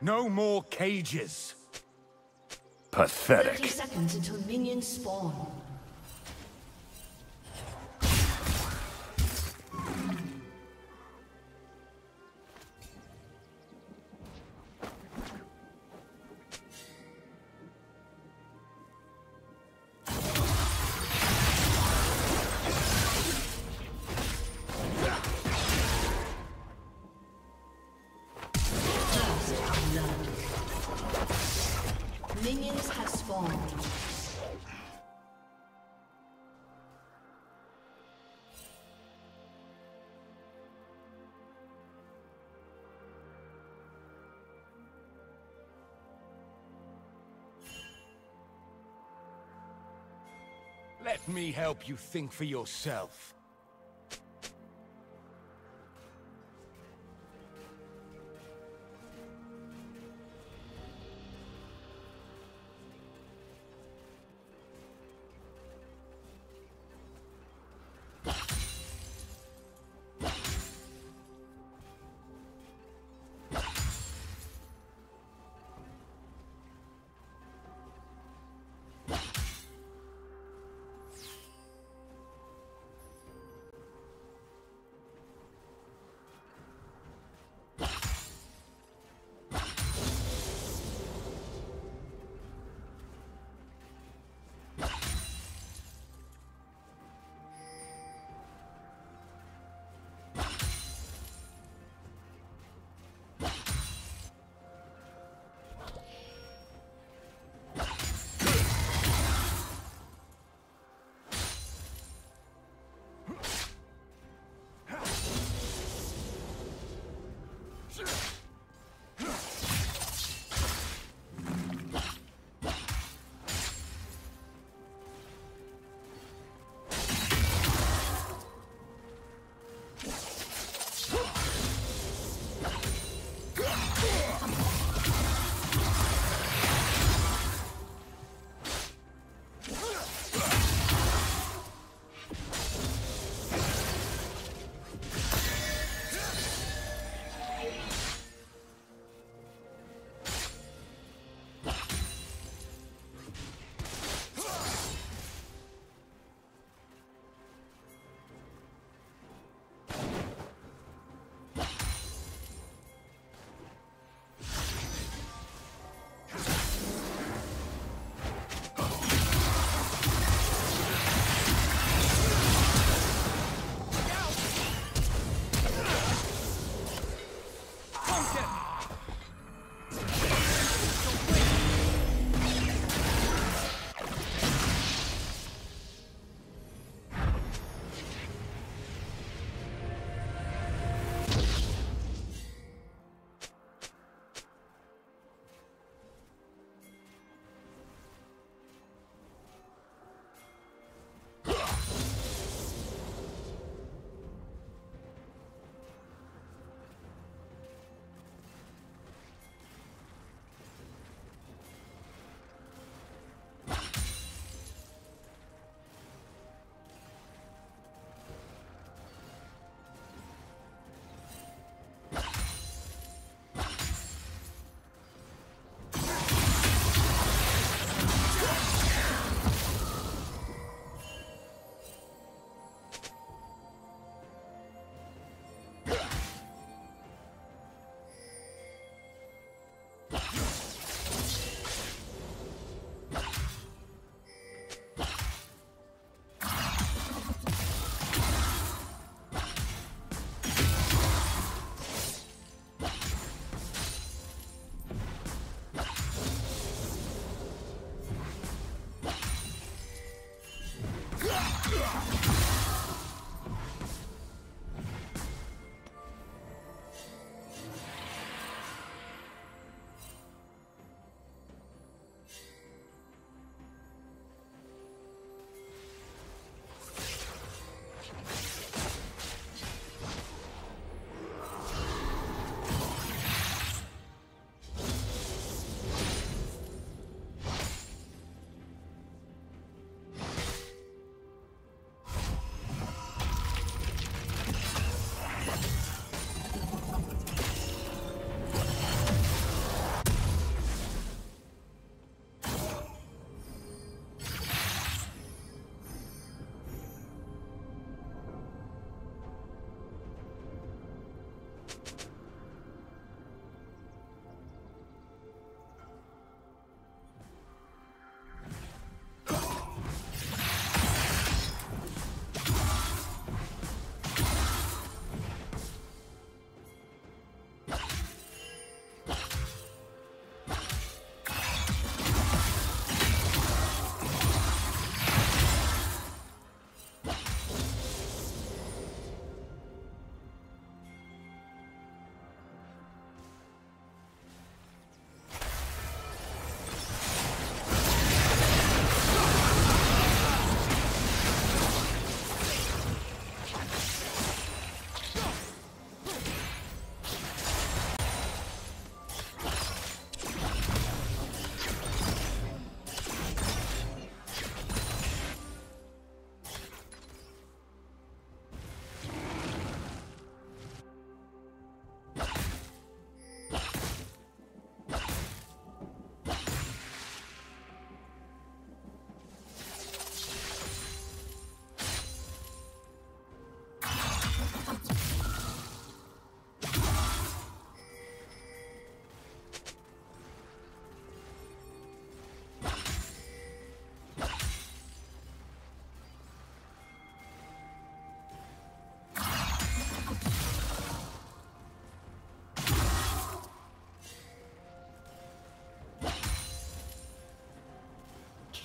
No more cages. Pathetic. 30 Pathetic. seconds until minions spawn. Me help you think for yourself. Sure.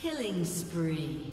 Killing spree.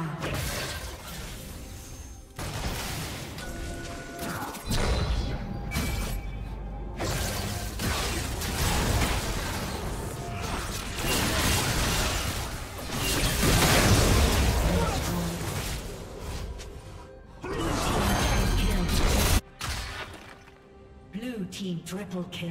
Down. Blue team triple kill.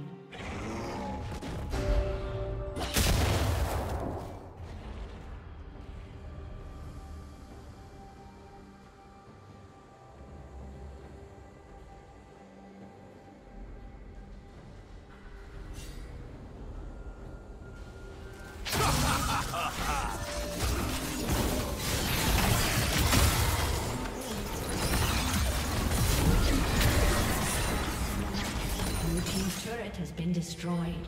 Destroyed.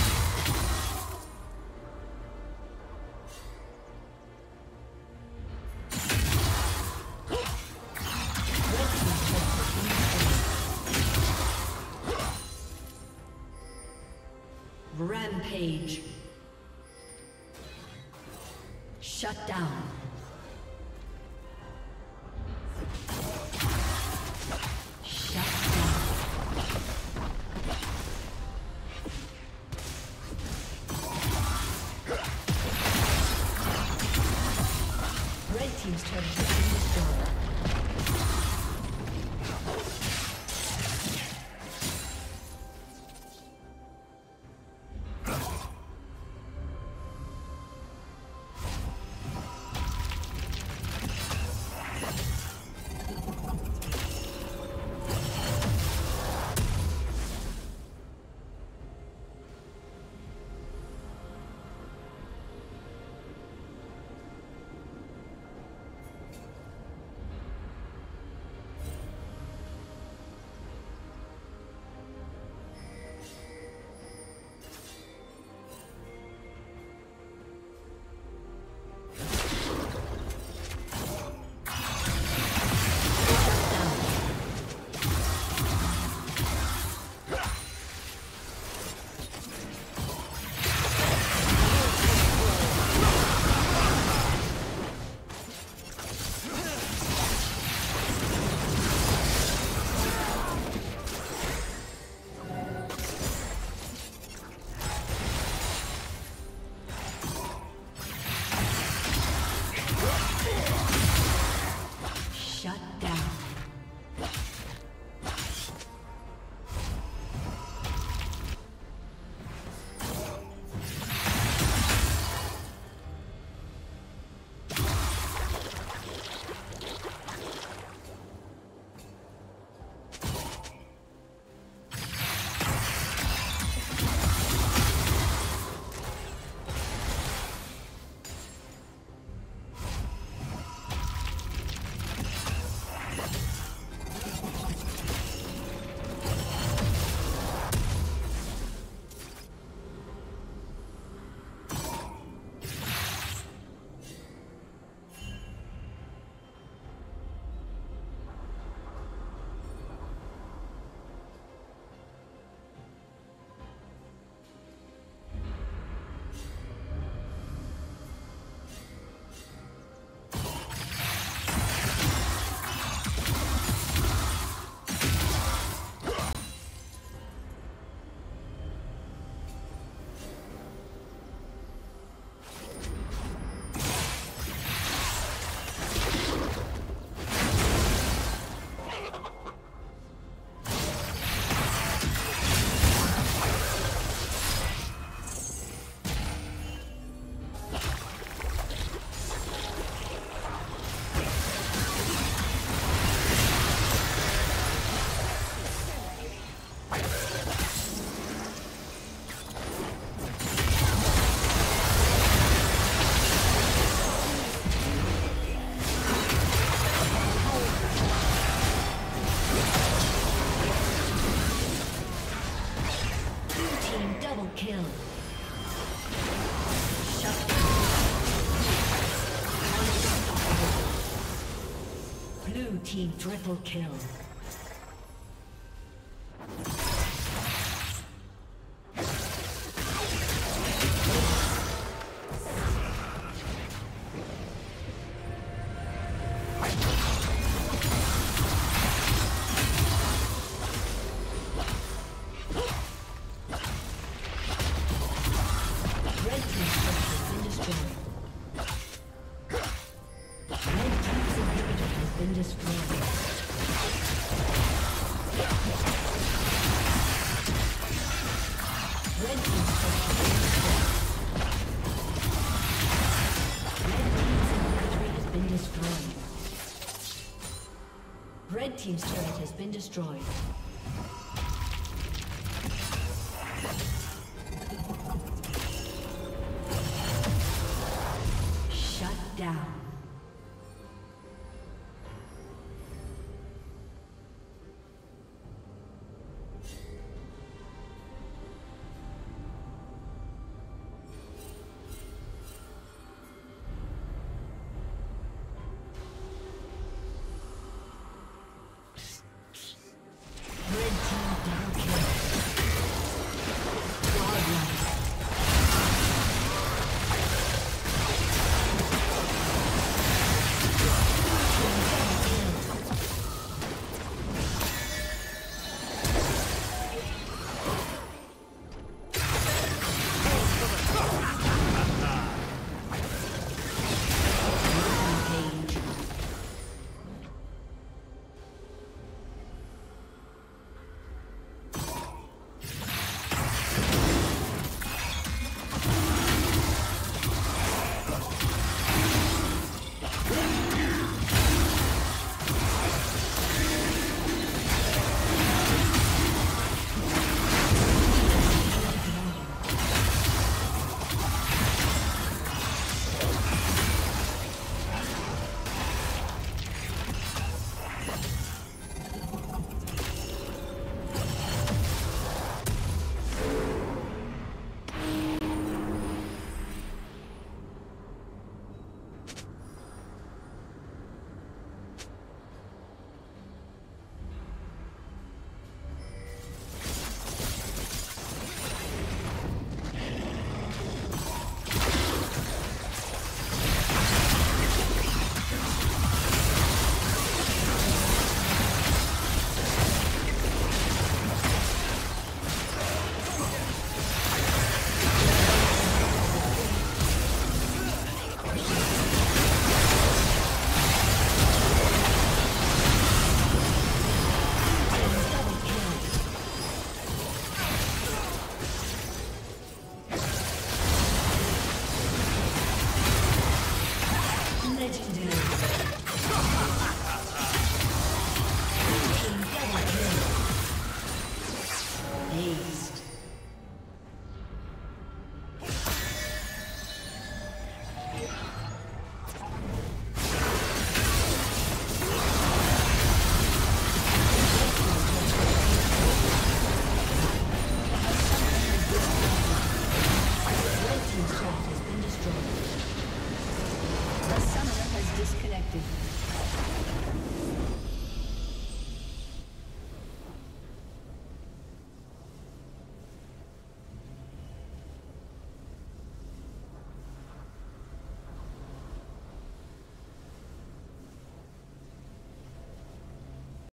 Team triple kill.